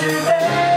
today.